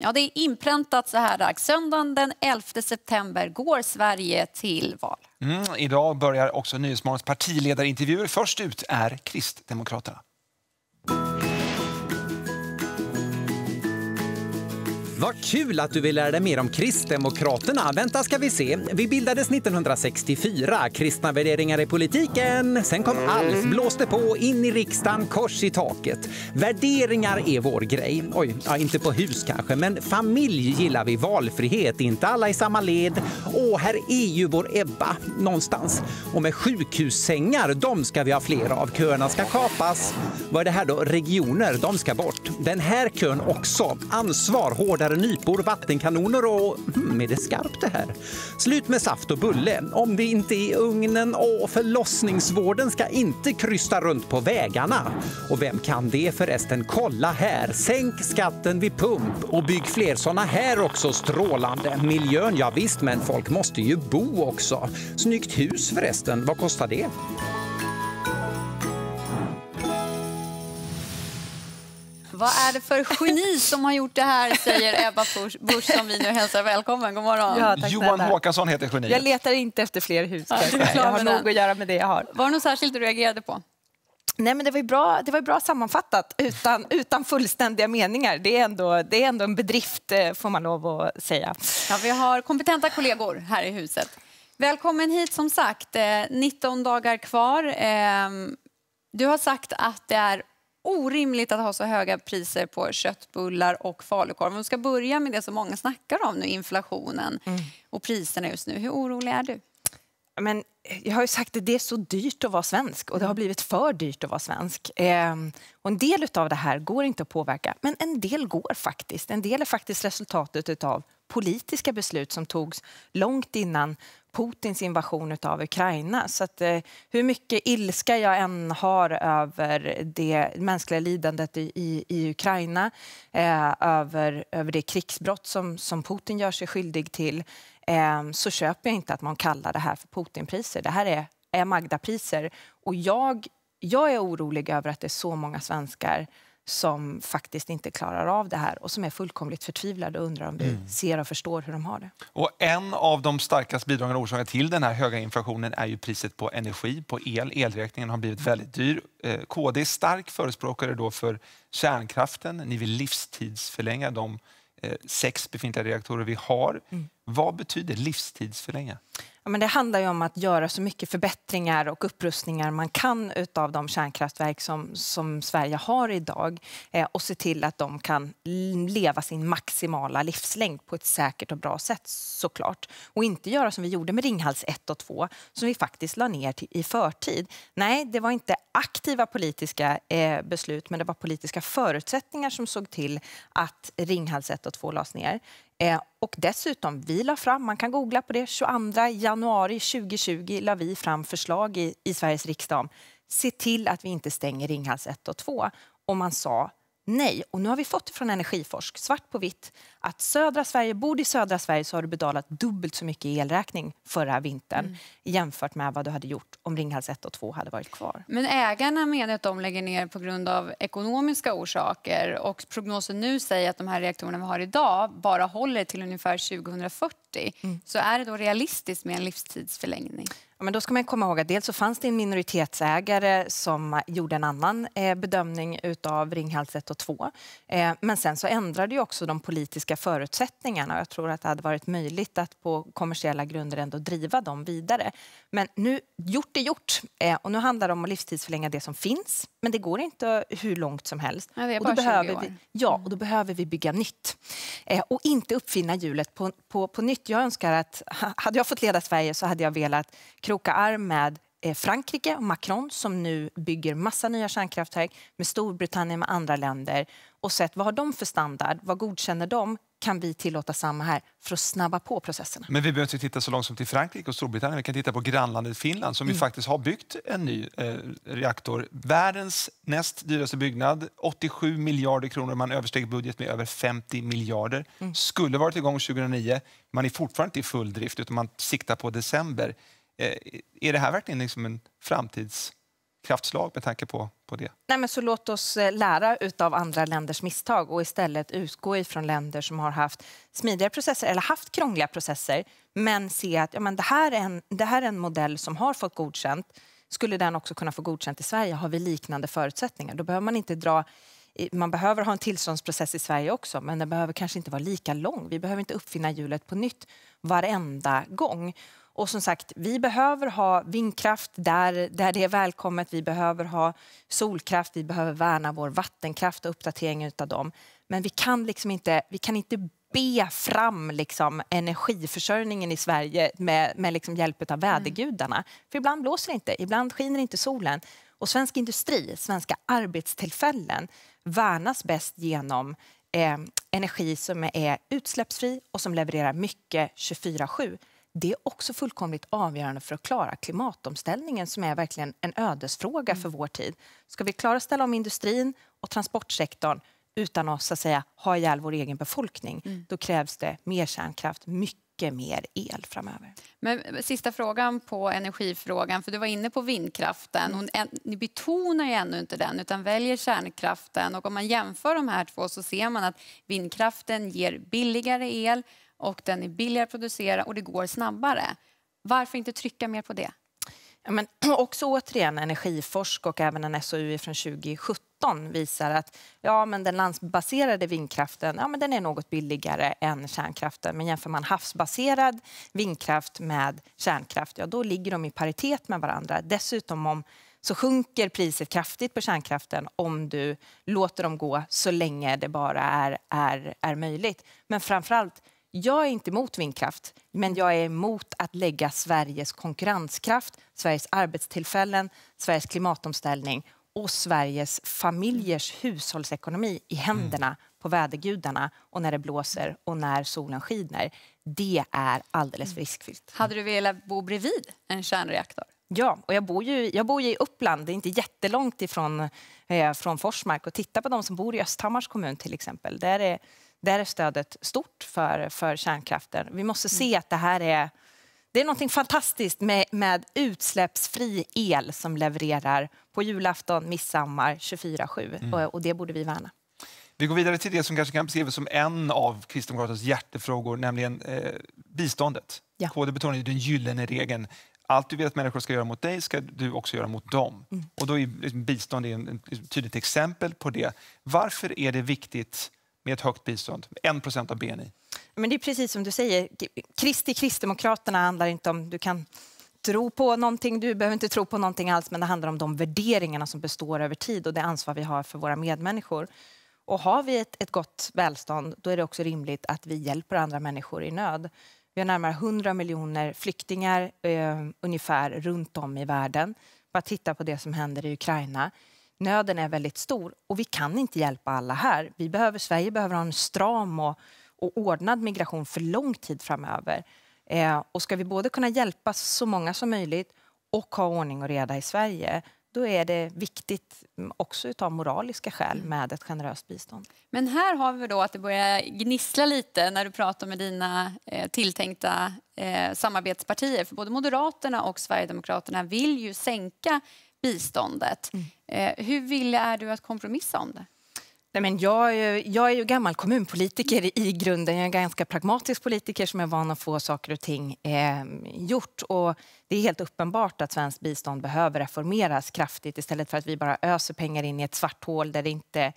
Ja, det är inpräntat så här dags. Söndagen den 11 september går Sverige till val. Mm, idag börjar också Nyhetsmorgons partiledarintervjuer. Först ut är Kristdemokraterna. Vad kul att du vill lära dig mer om Kristdemokraterna. Vänta ska vi se. Vi bildades 1964. Kristna värderingar i politiken. Sen kom Alf, blåste på, in i riksdagen, kors i taket. Värderingar är vår grej. Oj, ja, inte på hus kanske, men familj gillar vi. Valfrihet, inte alla i samma led. Och här är ju vår Ebba någonstans. Och med sjukhussängar, de ska vi ha fler av. Köerna ska kapas. Vad är det här då? Regioner, de ska bort. Den här kön också. Ansvar, hårdare hårdare nypor, vattenkanoner och... Hmm, är det skarpt det här? Slut med saft och bulle. Om det inte är ugnen och förlossningsvården ska inte krysta runt på vägarna. Och vem kan det förresten? Kolla här! Sänk skatten vid pump och bygg fler såna här också. Strålande! Miljön, ja visst, men folk måste ju bo också. Snyggt hus förresten. Vad kostar det? Vad är det för geni som har gjort det här, säger Ebba Busch som vi nu hälsar välkommen. God morgon. Ja, Johan Håkansson heter geniet. Jag letar inte efter fler hus. Ja, jag har nog att göra med det jag har. Var det något särskilt du reagerade på? Nej, men det var bra, det var bra sammanfattat utan, utan fullständiga meningar. Det är, ändå, det är ändå en bedrift, eh, får man lov att säga. Ja, vi har kompetenta kollegor här i huset. Välkommen hit som sagt. 19 eh, dagar kvar. Ehm, du har sagt att det är orimligt att ha så höga priser på köttbullar och falukorv. Om vi ska börja med det som många snackar om nu, inflationen mm. och priserna just nu. Hur orolig är du? Men jag har ju sagt att det är så dyrt att vara svensk och det har blivit för dyrt att vara svensk. Eh, och en del av det här går inte att påverka, men en del går faktiskt. En del är faktiskt resultatet av politiska beslut som togs långt innan Putins invasion av Ukraina. Så att, eh, hur mycket ilska jag än har över det mänskliga lidandet i, i, i Ukraina, eh, över, över det krigsbrott som, som Putin gör sig skyldig till, eh, så köper jag inte att man kallar det här för Putinpriser. Det här är, är Magdapriser. Och jag, jag är orolig över att det är så många svenskar som faktiskt inte klarar av det här och som är fullkomligt förtvivlade och undrar om vi mm. ser och förstår hur de har det. Och en av de starkast bidragande orsakerna till den här höga inflationen är ju priset på energi, på el. Elräkningen har blivit väldigt dyr. Eh, KD är stark förespråkare då för kärnkraften. Ni vill livstidsförlänga de eh, sex befintliga reaktorer vi har. Mm. Vad betyder livstidsförlänga? Ja, men det handlar ju om att göra så mycket förbättringar och upprustningar man kan av de kärnkraftverk som, som Sverige har idag eh, och se till att de kan leva sin maximala livslängd på ett säkert och bra sätt såklart. Och inte göra som vi gjorde med Ringhals 1 och 2 som vi faktiskt la ner till, i förtid. Nej, det var inte aktiva politiska eh, beslut men det var politiska förutsättningar som såg till att Ringhals 1 och 2 lades ner. Eh, och dessutom, vi la fram, man kan googla på det, 22 januari 2020 la vi fram förslag i, i Sveriges riksdag om se till att vi inte stänger Ringhals 1 och 2. Och man sa nej. Och nu har vi fått från Energiforsk, svart på vitt, att södra Sverige, bor du i södra Sverige så har du betalat dubbelt så mycket elräkning förra vintern mm. jämfört med vad du hade gjort om Ringhals 1 och 2 hade varit kvar. Men ägarna menar att de lägger ner på grund av ekonomiska orsaker och prognosen nu säger att de här reaktorerna vi har idag bara håller till ungefär 2040. Mm. Så är det då realistiskt med en livstidsförlängning? Ja, men då ska man komma ihåg att dels så fanns det en minoritetsägare som gjorde en annan eh, bedömning utav Ringhals 1 och 2. Eh, men sen så ändrade ju också de politiska förutsättningarna. Jag tror att det hade varit möjligt att på kommersiella grunder ändå driva dem vidare. Men nu, gjort är gjort. Eh, och nu handlar det om att livstidsförlänga det som finns. Men det går inte hur långt som helst. Ja, det är bara och då behöver år. vi, ja, och då behöver vi bygga nytt. Eh, och inte uppfinna hjulet på, på, på nytt. Jag önskar att, hade jag fått leda Sverige så hade jag velat kroka arm med eh, Frankrike och Macron som nu bygger massa nya kärnkraftverk med Storbritannien med andra länder och sett vad har de för standard, vad godkänner de, kan vi tillåta samma här för att snabba på processerna. Men vi behöver inte titta så långt som till Frankrike och Storbritannien. Vi kan titta på grannlandet Finland som mm. ju faktiskt har byggt en ny eh, reaktor. Världens näst dyraste byggnad, 87 miljarder kronor. Man översteg budget med över 50 miljarder. Mm. Skulle varit igång 2009. Man är fortfarande inte i full drift utan man siktar på december. Eh, är det här verkligen liksom en framtids kraftslag med tanke på, på det? Nej, men så låt oss eh, lära av andra länders misstag och istället utgå ifrån länder som har haft smidiga processer eller haft krångliga processer men se att ja, men det, här är en, det här är en modell som har fått godkänt. Skulle den också kunna få godkänt i Sverige har vi liknande förutsättningar. Då behöver man inte dra man behöver ha en tillståndsprocess i Sverige också, men den behöver kanske inte vara lika lång. Vi behöver inte uppfinna hjulet på nytt varenda gång. Och som sagt, vi behöver ha vindkraft där, där det är välkommet. Vi behöver ha solkraft, vi behöver värna vår vattenkraft och uppdatering av dem. Men vi kan liksom inte, vi kan inte be fram liksom energiförsörjningen i Sverige med, med liksom hjälp av vädergudarna. Mm. För ibland blåser det inte, ibland skiner inte solen. Och svensk industri, svenska arbetstillfällen värnas bäst genom eh, energi som är utsläppsfri och som levererar mycket 24-7. Det är också fullkomligt avgörande för att klara klimatomställningen som är verkligen en ödesfråga mm. för vår tid. Ska vi klara att ställa om industrin och transportsektorn utan att, att säga, ha ihjäl vår egen befolkning, mm. då krävs det mer kärnkraft, mycket mer el framöver. Men sista frågan på energifrågan, för du var inne på vindkraften. En, ni betonar ju ännu inte den utan väljer kärnkraften och om man jämför de här två så ser man att vindkraften ger billigare el och den är billigare att producera och det går snabbare. Varför inte trycka mer på det? Ja, men också återigen Energiforsk och även en SOU från 2017 visar att ja, men den landsbaserade vindkraften ja, men den är något billigare än kärnkraften. Men jämför man havsbaserad vindkraft med kärnkraft, ja, då ligger de i paritet med varandra. Dessutom om så sjunker priset kraftigt på kärnkraften om du låter dem gå så länge det bara är, är, är möjligt. Men framförallt jag är inte emot vindkraft, men jag är emot att lägga Sveriges konkurrenskraft, Sveriges arbetstillfällen, Sveriges klimatomställning och Sveriges familjers hushållsekonomi i händerna mm. på vädergudarna och när det blåser och när solen skiner. Det är alldeles för riskfyllt. Hade du velat bo bredvid en kärnreaktor? Ja, och jag bor ju, jag bor ju i Uppland, det är inte jättelångt ifrån eh, från Forsmark. Och titta på de som bor i Östhammars kommun till exempel. Där är där är stödet stort för, för kärnkraften. Vi måste se att det här är det är något fantastiskt med, med utsläppsfri el som levererar på julafton, midsommar, 24-7 mm. och, och det borde vi värna. Vi går vidare till det som kanske kan beskrivas som en av Kristdemokraternas hjärtefrågor, nämligen eh, biståndet. Ja. KD betonar ju den gyllene regeln. Allt du vill att människor ska göra mot dig ska du också göra mot dem. Mm. Och då är liksom bistånd ett liksom tydligt exempel på det. Varför är det viktigt med ett högt bistånd, 1 av BNI. Men det är precis som du säger, Kristi Kristdemokraterna handlar inte om du kan tro på någonting, du behöver inte tro på någonting alls, men det handlar om de värderingarna som består över tid och det ansvar vi har för våra medmänniskor. Och har vi ett, ett gott välstånd, då är det också rimligt att vi hjälper andra människor i nöd. Vi har närmare 100 miljoner flyktingar eh, ungefär runt om i världen. Bara titta på det som händer i Ukraina. Nöden är väldigt stor och vi kan inte hjälpa alla här. Vi behöver, Sverige behöver ha en stram och, och ordnad migration för lång tid framöver. Eh, och ska vi både kunna hjälpa så många som möjligt och ha ordning och reda i Sverige då är det viktigt mm, också av moraliska skäl med ett generöst bistånd. Men här har vi då att det börjar gnissla lite när du pratar med dina eh, tilltänkta eh, samarbetspartier. För både Moderaterna och Sverigedemokraterna vill ju sänka biståndet. Mm. Eh, hur villig är du att kompromissa om det? Nej, men jag, är, jag är ju gammal kommunpolitiker i grunden. Jag är en ganska pragmatisk politiker som är van att få saker och ting eh, gjort. Och det är helt uppenbart att svenskt bistånd behöver reformeras kraftigt istället för att vi bara öser pengar in i ett svart hål där det inte,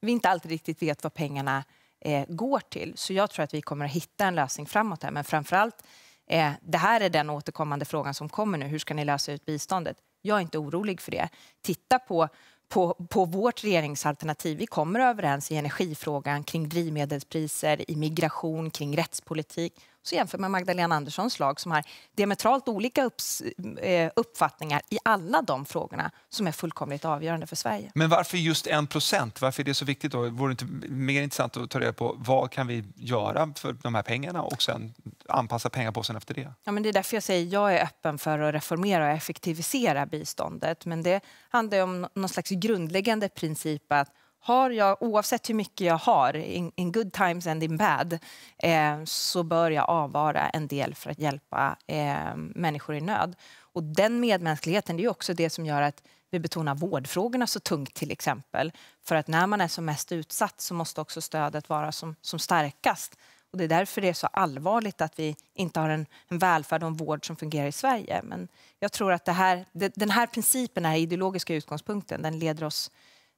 vi inte alltid riktigt vet vad pengarna eh, går till. Så jag tror att vi kommer att hitta en lösning framåt här. Men framförallt, eh, det här är den återkommande frågan som kommer nu. Hur ska ni lösa ut biståndet? Jag är inte orolig för det. Titta på på, på vårt regeringsalternativ. Vi kommer överens i energifrågan, kring drivmedelspriser, i migration, kring rättspolitik. Så jämför med Magdalena Anderssons lag som har diametralt olika upps, eh, uppfattningar i alla de frågorna som är fullkomligt avgörande för Sverige. Men varför just en procent? Varför är det så viktigt? Då? Vore det inte mer intressant att ta reda på vad kan vi göra för de här pengarna och sen anpassa pengapåsen efter det? Ja, men det är därför jag säger jag är öppen för att reformera och effektivisera biståndet. Men det handlar om någon slags grundläggande princip att har jag, oavsett hur mycket jag har, in, in good times and in bad, eh, så bör jag avvara en del för att hjälpa eh, människor i nöd. Och den medmänskligheten det är också det som gör att vi betonar vårdfrågorna så tungt till exempel. För att när man är som mest utsatt så måste också stödet vara som, som starkast. Och det är därför det är så allvarligt att vi inte har en, en välfärd och en vård som fungerar i Sverige. Men jag tror att det här, det, den här principen, den här ideologiska utgångspunkten, den leder oss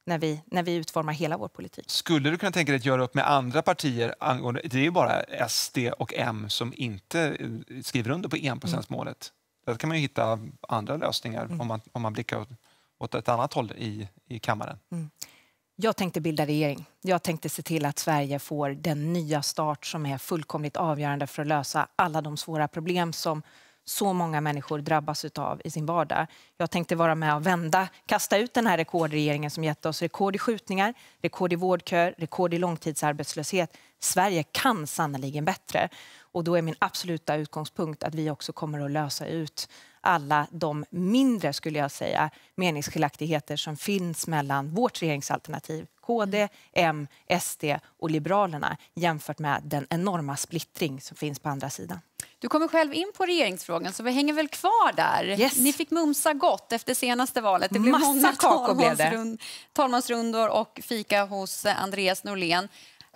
när vi, när vi utformar hela vår politik. Skulle du kunna tänka dig att göra upp med andra partier angående, det är ju bara SD och M som inte eh, skriver under på enprocentsmålet. Mm. Där kan man ju hitta andra lösningar mm. om, man, om man blickar åt, åt ett annat håll i, i kammaren. Mm. Jag tänkte bilda regering. Jag tänkte se till att Sverige får den nya start som är fullkomligt avgörande för att lösa alla de svåra problem som så många människor drabbas av i sin vardag. Jag tänkte vara med och vända, kasta ut den här rekordregeringen som gett oss rekord i skjutningar, rekord i vårdköer, rekord i långtidsarbetslöshet. Sverige kan sannoliken bättre. Och då är min absoluta utgångspunkt att vi också kommer att lösa ut alla de mindre, skulle jag säga, meningsskiljaktigheter som finns mellan vårt regeringsalternativ, KD, M, SD och Liberalerna jämfört med den enorma splittring som finns på andra sidan. Du kommer själv in på regeringsfrågan så vi hänger väl kvar där. Yes. Ni fick mumsa gott efter senaste valet. Det blev Massa många talmansrund, talmansrundor och fika hos Andreas Norlén.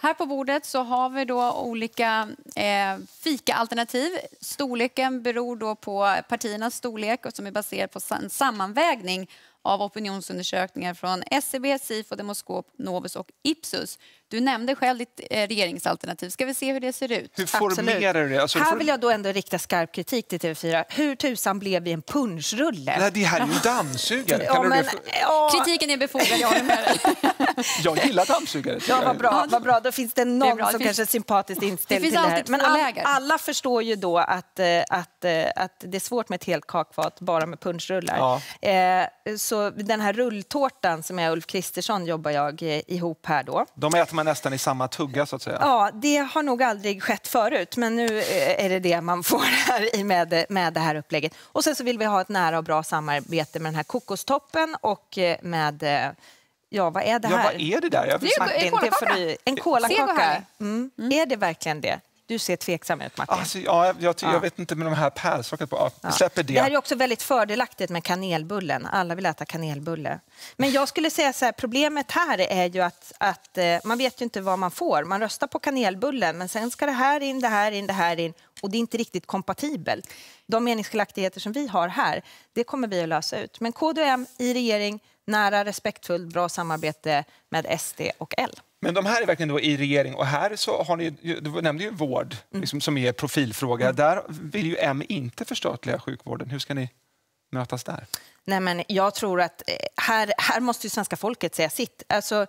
Här på bordet så har vi då olika eh, fikaalternativ. Storleken beror då på partiernas storlek och som är baserad på en sammanvägning av opinionsundersökningar från SCB, Sifo, Demoskop, Novus och Ipsus. Du nämnde själv ditt eh, regeringsalternativ. Ska vi se hur det ser ut? Hur formerar du det? Alltså, här vill jag då ändå rikta skarp kritik till TV4. Hur tusan blev vi en punschrulle? Nej, det här är ju dammsugare. ja, men, ja. Kritiken är befogad, jag håller med Jag gillar dammsugare. Ja, vad bra, vad bra. Då finns det någon det som finns, kanske är sympatiskt inställd det till det här. Men all, alla förstår ju då att, eh, att, eh, att det är svårt med ett helt kakfat bara med punschrullar. Ja. Eh, så den här rulltårtan som är Ulf Kristersson jobbar jag ihop här då. De äter man nästan i samma tugga så att säga? Ja, det har nog aldrig skett förut, men nu är det det man får här med, med det här upplägget. Och sen så vill vi ha ett nära och bra samarbete med den här kokostoppen och med Ja, vad är det här? Ja, vad är det där? Jag det är en kolakaka. En kolakaka. Mm. Mm. Är det verkligen det? Du ser tveksam ut, Martin. Alltså, ja, jag, jag, jag vet inte med de här pärlsockret på. Ja, släpper det. Det här är också väldigt fördelaktigt med kanelbullen. Alla vill äta kanelbulle. Men jag skulle säga så här, problemet här är ju att, att eh, man vet ju inte vad man får. Man röstar på kanelbullen, men sen ska det här in, det här in, det här in och det är inte riktigt kompatibelt. De meningsskiljaktigheter som vi har här, det kommer vi att lösa ut. Men KDM i regering, nära, respektfullt, bra samarbete med SD och L. Men de här är verkligen då i regering och här så har ni, du nämnde ju vård mm. liksom, som är profilfråga. Mm. Där vill ju M inte förstatliga sjukvården. Hur ska ni mötas där? Nej, men jag tror att eh, här, här måste ju svenska folket säga sitt. Alltså,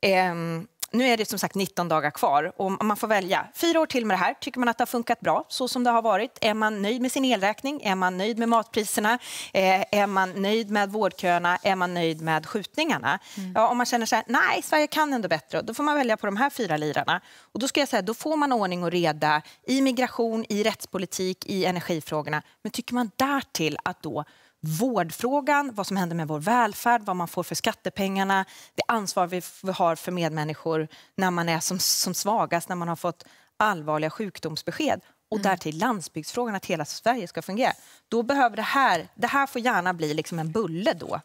ehm, nu är det som sagt 19 dagar kvar och man får välja. Fyra år till med det här. Tycker man att det har funkat bra så som det har varit? Är man nöjd med sin elräkning? Är man nöjd med matpriserna? Eh, är man nöjd med vårdköerna? Är man nöjd med skjutningarna? Mm. Ja, om man känner så här, nej, Sverige kan ändå bättre, då får man välja på de här fyra lirarna. Och då ska jag säga, då får man ordning och reda i migration, i rättspolitik, i energifrågorna. Men tycker man därtill att då vårdfrågan, vad som händer med vår välfärd, vad man får för skattepengarna, det ansvar vi har för medmänniskor när man är som, som svagast, när man har fått allvarliga sjukdomsbesked och mm. därtill landsbygdsfrågan, att hela Sverige ska fungera. Då behöver det här, det här får gärna bli liksom en bulle då.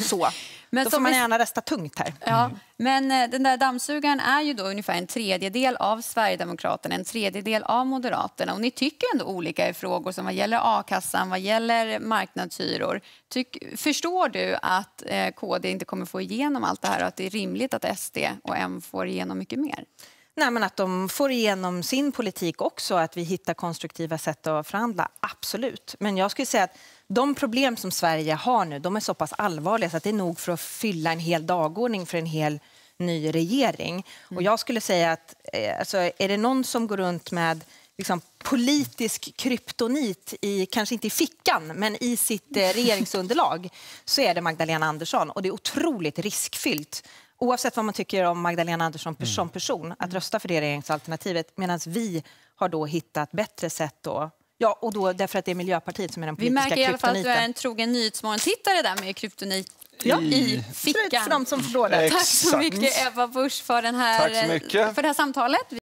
Så. Men då får man gärna rösta tungt här. Ja, men eh, den där dammsugaren är ju då ungefär en tredjedel av Sverigedemokraterna, en tredjedel av Moderaterna. Och ni tycker ändå olika i frågor som vad gäller a-kassan, vad gäller marknadshyror. Tyck, förstår du att eh, KD inte kommer få igenom allt det här och att det är rimligt att SD och M får igenom mycket mer? Nej, men att de får igenom sin politik också, att vi hittar konstruktiva sätt att förhandla. Absolut. Men jag skulle säga att de problem som Sverige har nu, de är så pass allvarliga så att det är nog för att fylla en hel dagordning för en hel ny regering. Mm. Och jag skulle säga att eh, alltså, är det någon som går runt med liksom, politisk kryptonit, i, kanske inte i fickan, men i sitt eh, regeringsunderlag, så är det Magdalena Andersson. Och det är otroligt riskfyllt oavsett vad man tycker om Magdalena Andersson mm. som person, att rösta för det regeringsalternativet medan vi har då hittat bättre sätt då Ja, och då därför att det är Miljöpartiet som är den politiska Vi märker i alla fall att du är en trogen Nyhetsmorgon-tittare där med kryptonit Ja. i Ser ut för fickan. de som förstår det. Tack så mycket Ebba Busch för, den här, Tack så mycket. för det här samtalet.